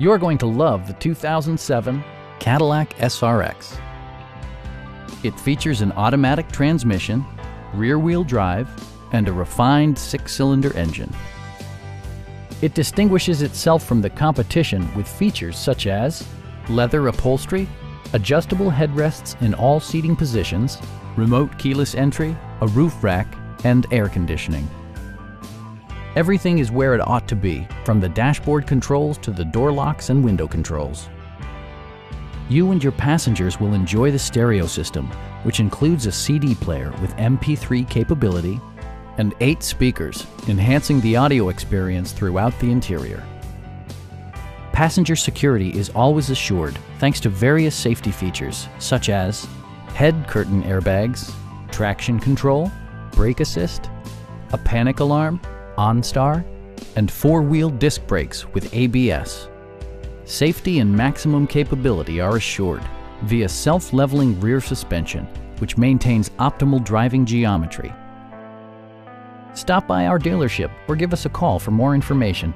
You're going to love the 2007 Cadillac SRX. It features an automatic transmission, rear-wheel drive, and a refined six-cylinder engine. It distinguishes itself from the competition with features such as leather upholstery, adjustable headrests in all seating positions, remote keyless entry, a roof rack, and air conditioning. Everything is where it ought to be, from the dashboard controls to the door locks and window controls. You and your passengers will enjoy the stereo system, which includes a CD player with MP3 capability and eight speakers, enhancing the audio experience throughout the interior. Passenger security is always assured thanks to various safety features such as head curtain airbags, traction control, brake assist, a panic alarm, OnStar, and four-wheel disc brakes with ABS. Safety and maximum capability are assured via self-leveling rear suspension, which maintains optimal driving geometry. Stop by our dealership or give us a call for more information.